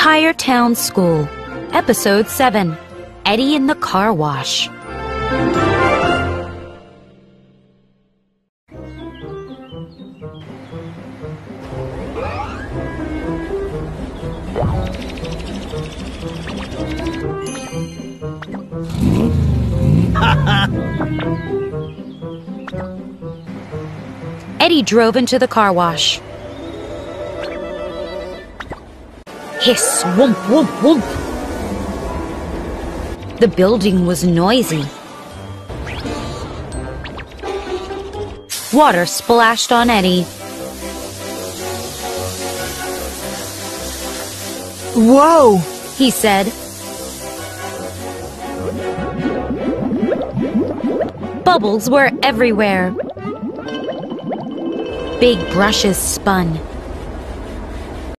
entire town school. Episode 7 Eddie in the Car Wash. Eddie drove into the car wash. Hiss, whoomp, whoomp, whoomp. The building was noisy. Water splashed on Eddie. Whoa! He said. Bubbles were everywhere. Big brushes spun.